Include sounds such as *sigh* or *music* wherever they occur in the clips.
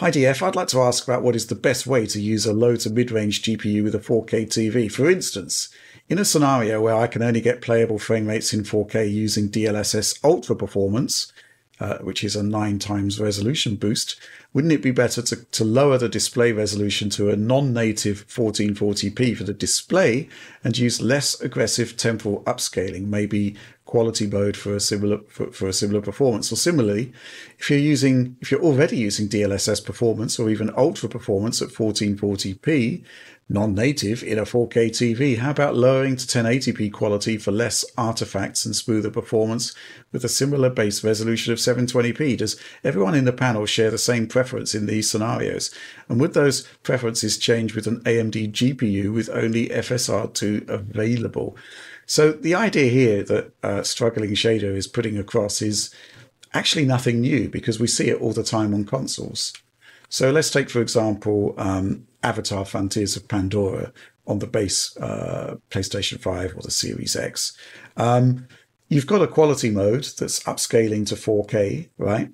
Hi DF, I'd like to ask about what is the best way to use a low to mid range GPU with a 4K TV. For instance, in a scenario where I can only get playable frame rates in 4K using DLSS Ultra Performance, uh, which is a nine times resolution boost, wouldn't it be better to, to lower the display resolution to a non-native 1440p for the display and use less aggressive temporal upscaling, maybe quality mode for a similar for, for a similar performance? Or similarly, if you're using if you're already using DLSS performance or even ultra performance at 1440p, non-native in a 4K TV. How about lowering to 1080p quality for less artifacts and smoother performance with a similar base resolution of 720p? Does everyone in the panel share the same preference in these scenarios? And would those preferences change with an AMD GPU with only FSR2 available? So the idea here that uh, Struggling Shader is putting across is actually nothing new because we see it all the time on consoles. So let's take, for example, um, Avatar Frontiers of Pandora on the base uh, PlayStation 5 or the Series X. Um, you've got a quality mode that's upscaling to 4K, right?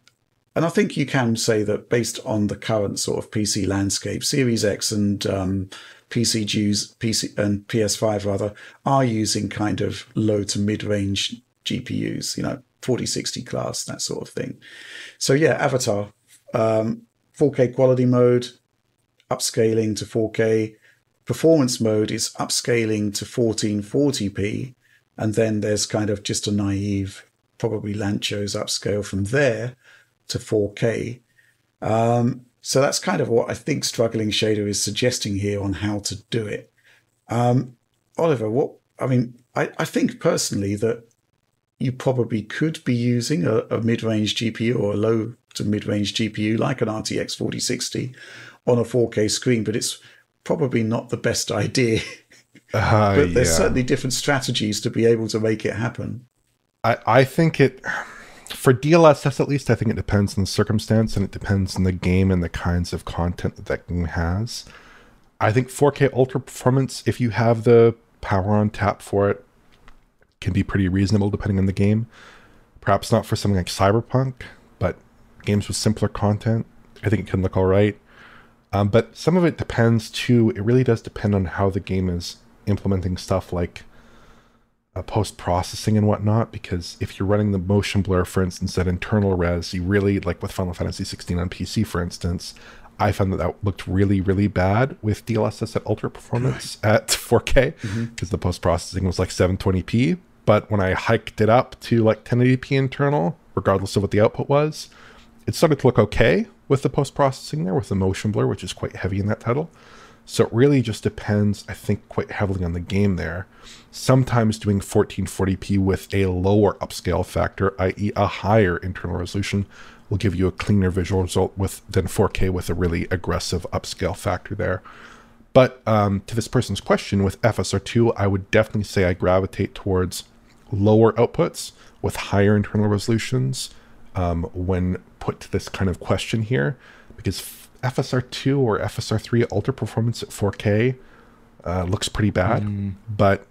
And I think you can say that based on the current sort of PC landscape, Series X and um, PC Jews, PC and PS5 rather, are using kind of low to mid range GPUs, you know, 4060 class, that sort of thing. So yeah, Avatar, um, 4K quality mode, upscaling to 4K. Performance mode is upscaling to 1440p. And then there's kind of just a naive, probably Lanczos upscale from there to 4K. Um, so that's kind of what I think Struggling Shader is suggesting here on how to do it. Um, Oliver, what I mean, I, I think personally that you probably could be using a, a mid-range GPU or a low to mid-range GPU like an RTX 4060 on a 4K screen, but it's probably not the best *laughs* idea. Uh, but there's yeah. certainly different strategies to be able to make it happen. I, I think it for DLSS at least, I think it depends on the circumstance and it depends on the game and the kinds of content that that game has. I think 4K ultra performance, if you have the power on tap for it, can be pretty reasonable depending on the game. Perhaps not for something like Cyberpunk, but games with simpler content, I think it can look all right. Um, but some of it depends too. It really does depend on how the game is implementing stuff like uh, post processing and whatnot. Because if you're running the motion blur, for instance, at internal res, you really like with Final Fantasy 16 on PC, for instance. I found that that looked really, really bad with DLSS at ultra performance at 4K because mm-hmm. the post processing was like 720p. But when I hiked it up to like 1080p internal, regardless of what the output was, it started to look okay with the post processing there with the motion blur, which is quite heavy in that title. So it really just depends, I think, quite heavily on the game there. Sometimes doing 1440p with a lower upscale factor, i.e., a higher internal resolution, will give you a cleaner visual result with than 4K with a really aggressive upscale factor there. But um, to this person's question, with FSR2, I would definitely say I gravitate towards lower outputs with higher internal resolutions um, when put to this kind of question here, because FSR2 or FSR3 ultra performance at 4K uh, looks pretty bad, mm. but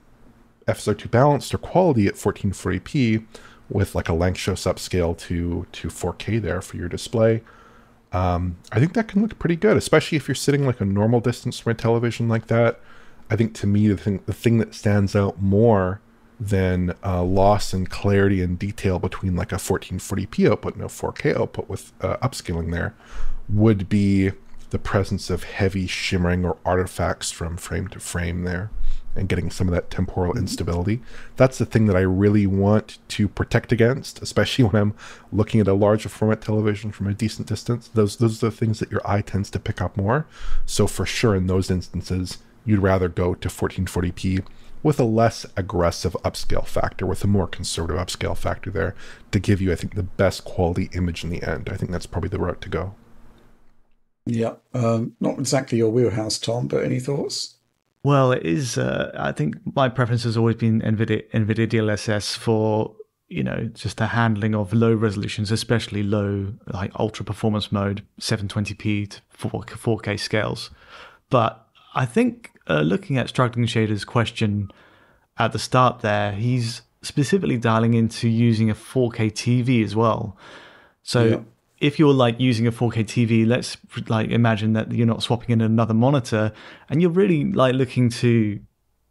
FSR2 balanced or quality at 1440p with like a Lanczos upscale to to 4K there for your display. Um, I think that can look pretty good, especially if you're sitting like a normal distance from a television like that. I think to me the thing the thing that stands out more than uh, loss in clarity and detail between like a 1440p output and a 4K output with uh, upscaling there would be the presence of heavy shimmering or artifacts from frame to frame there and getting some of that temporal mm-hmm. instability. That's the thing that I really want to protect against, especially *laughs* when I'm looking at a larger format television from a decent distance. Those those are the things that your eye tends to pick up more. So for sure in those instances, you'd rather go to 1440p with a less aggressive upscale factor, with a more conservative upscale factor there to give you, I think, the best quality image in the end. I think that's probably the route to go. Yeah, um, not exactly your wheelhouse, Tom. But any thoughts? Well, it is. Uh, I think my preference has always been NVIDIA, NVIDIA DLSS for you know just the handling of low resolutions, especially low like ultra performance mode, 720p to 4, 4K scales. But I think uh, looking at Struggling Shader's question at the start there, he's specifically dialing into using a 4K TV as well. So. Yeah if you're like using a 4K TV, let's like imagine that you're not swapping in another monitor, and you're really like looking to,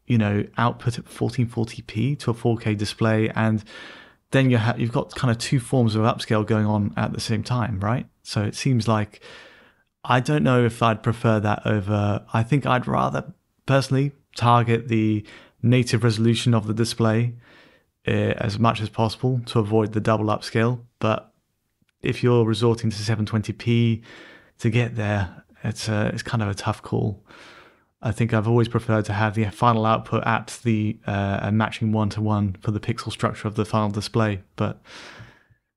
you know, output at 1440p to a 4K display, and then you have you've got kind of two forms of upscale going on at the same time, right? So it seems like I don't know if I'd prefer that over. I think I'd rather personally target the native resolution of the display uh, as much as possible to avoid the double upscale. But if you're resorting to 720p to get there, it's a, it's kind of a tough call. I think I've always preferred to have the final output at the uh, matching one to one for the pixel structure of the final display. But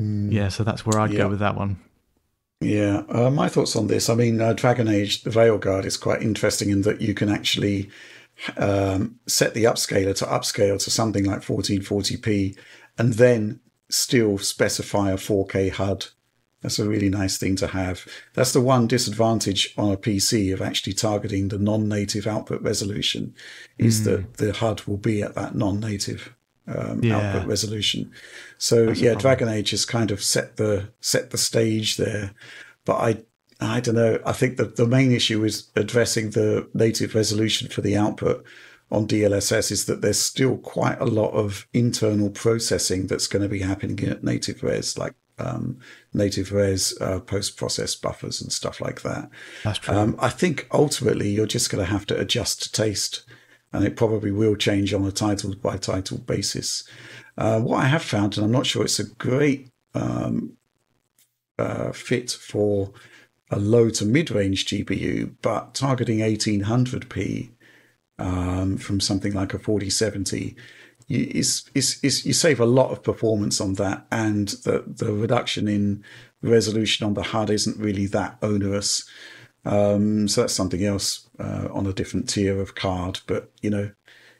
mm, yeah, so that's where I'd yeah. go with that one. Yeah, uh, my thoughts on this. I mean, uh, Dragon Age, the Veilguard is quite interesting in that you can actually um, set the upscaler to upscale to something like 1440p and then still specify a 4K HUD. That's a really nice thing to have. That's the one disadvantage on a PC of actually targeting the non-native output resolution is mm. that the HUD will be at that non-native um, yeah. output resolution. So That's yeah, Dragon Age has kind of set the set the stage there. But I I don't know. I think that the main issue is addressing the native resolution for the output on DLSS is that there's still quite a lot of internal processing that's going to be happening at native res, like um, native res uh, post process buffers and stuff like that. That's true. Um, I think ultimately you're just going to have to adjust to taste and it probably will change on a title by title basis. Uh, what I have found, and I'm not sure it's a great um, uh, fit for a low to mid range GPU, but targeting 1800p um, from something like a 4070 is, is, is you save a lot of performance on that, and the, the reduction in resolution on the HUD isn't really that onerous. Um, so that's something else uh, on a different tier of card. But you know,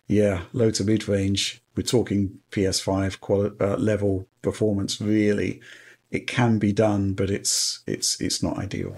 yeah, low to mid range. We're talking PS5 quali- uh, level performance. Really, it can be done, but it's it's it's not ideal.